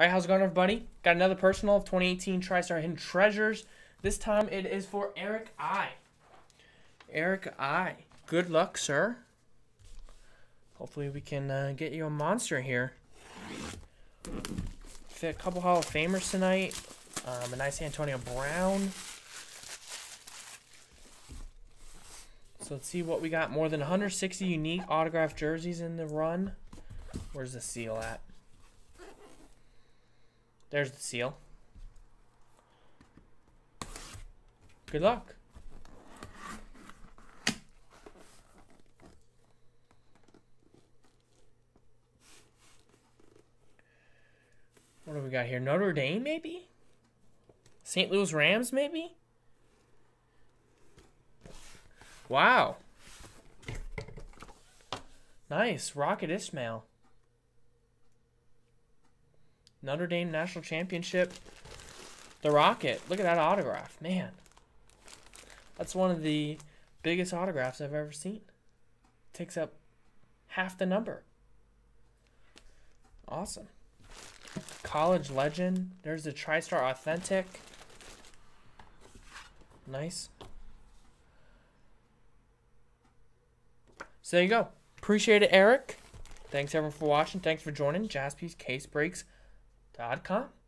All right, how's it going, everybody? Got another personal of 2018 TriStar Hidden Treasures. This time it is for Eric I. Eric I. Good luck, sir. Hopefully we can uh, get you a monster here. Fit a couple Hall of Famers tonight. Um, a nice Antonio Brown. So let's see what we got. More than 160 unique autographed jerseys in the run. Where's the seal at? There's the seal. Good luck. What do we got here? Notre Dame, maybe? St. Louis Rams, maybe? Wow. Nice. Rocket Ismail. Notre Dame National Championship. The Rocket. Look at that autograph. Man. That's one of the biggest autographs I've ever seen. Takes up half the number. Awesome. College Legend. There's the TriStar Authentic. Nice. So there you go. Appreciate it, Eric. Thanks everyone for watching. Thanks for joining. JaspysCaseBreaks.com.